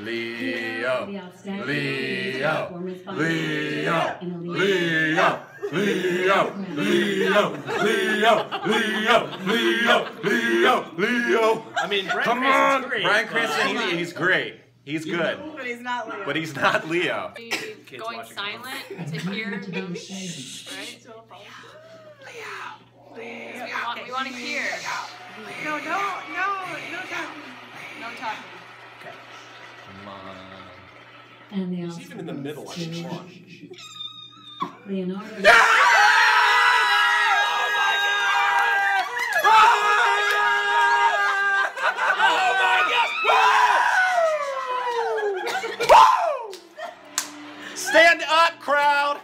Leo. Leo. Leo. Leo. Leo. Leo, Leo, Leo, Leo, Leo, Leo, I mean, Bryan come Cranston's on. Bryan Cranston, he, he's great. He's good. But he's not Leo. But he's not Leo. going silent to hear them, right? Leo, Leo, Leo. We want to hear. No, no, no, no, no. Talking. Okay. Come on. And She's even in the middle. I should launch. Leonardo. No! Oh my god! Oh my god! Oh my god! Stand up, crowd!